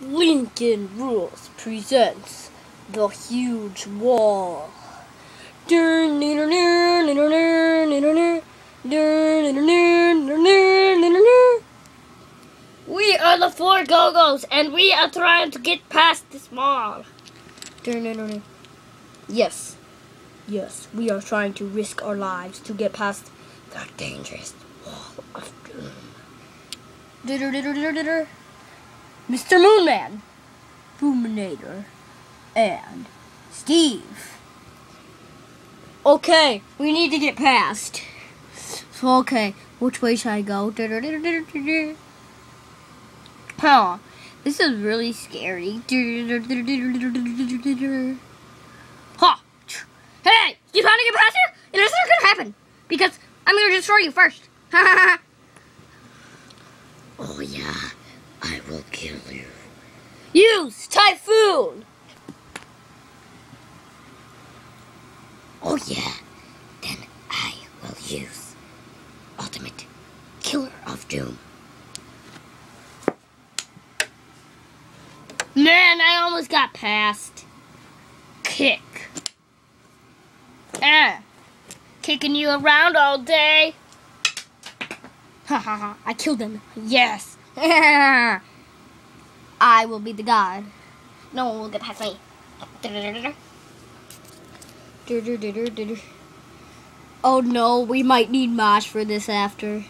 LincolnRulez presents The Huge Wall. We are the four Gogo's and we are trying to get past this wall. Yes, yes, we are trying to risk our lives to get past the dangerous wall of doom. Mr. Moonman, Boominator, and Steve. Okay, we need to get past. So, okay, which way should I go? Huh, this is really scary. Ha! Hey, you trying to get past here? And this is gonna happen because I'm gonna destroy you first. Oh yeah, will kill you. Use Typhoon! Oh yeah, then I will use Ultimate Killer of Doom. Man, I almost got past. Kick. Ah. Kicking you around all day. Ha ha ha. I killed him. Yes. I will be the god. No one will get past me. Oh no, we might need Mosh for this after.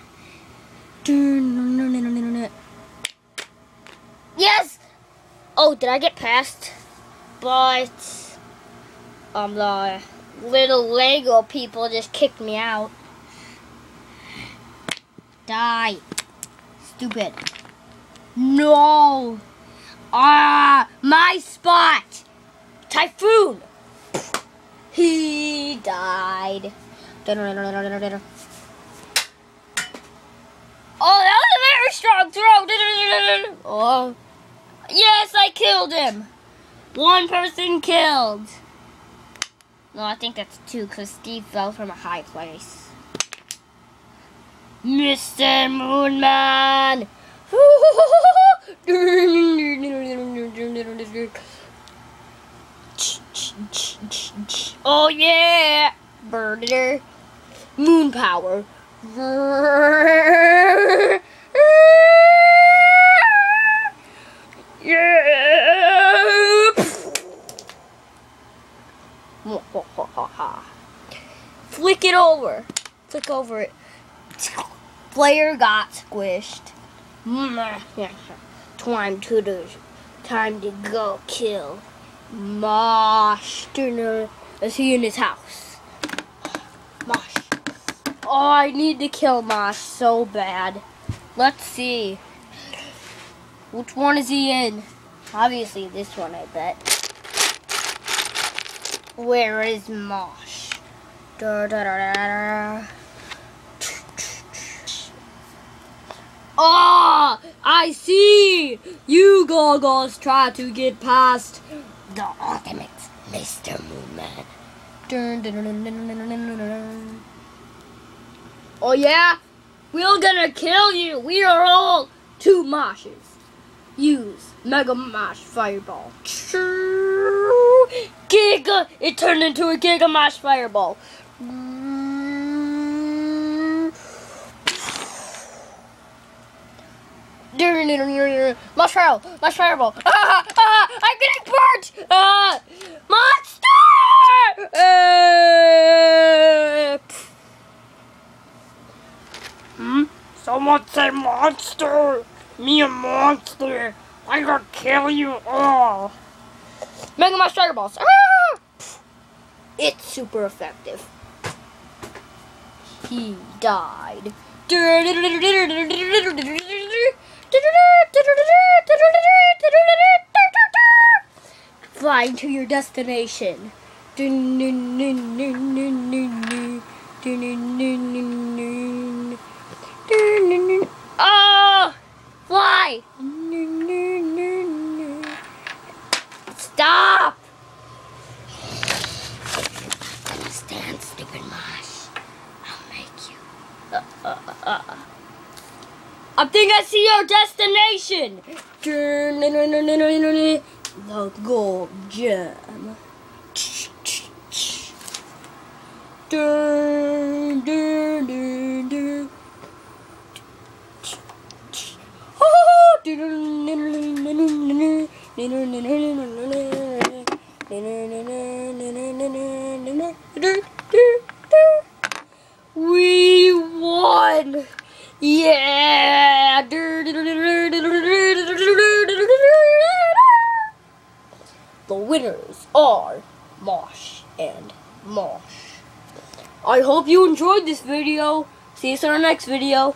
Yes! Oh, did I get past? But um the little Lego people just kicked me out. Die. Stupid. No. Ah, my spot. Typhoon. He died. Oh, that was a very strong throw. Oh. Yes, I killed him. One person killed. No, I think that's two because Steve fell from a high place. Mr. Moonman! Oh yeah! Birder. Moon power. Yeah! Flick it over. Flick over it. Player got squished. Time to the time to go kill Is he in his house? Mosh. Oh, I need to kill Mosh so bad. Let's see. Which one is he in? Obviously this one, I bet. Where is Mosh? Da, da, da. Ah, I see. You goggles try to get past the ultimate Mr. Moonman. Oh yeah? We're gonna kill you! We are all two moshes. Use Mega Mosh Fireball. Giga! It turned into a Giga Mosh Fireball. Mosh Fireball! Mosh Fireball! Ah! I'm getting burnt! Ah! Monster! Uh, Hmm? Someone say monster! Me a monster! I'm gonna kill you all! Mega Mosh Fireballs! Ah! It's super effective. He died. Flying to your destination. Oh! Fly! Stop! Understand, stupid Mosh? I'll make you. I think I see our destination. The gold gem. Dun, dun, dun, dun. We winners are Mosh and Mosh. I hope you enjoyed this video. See you in our next video.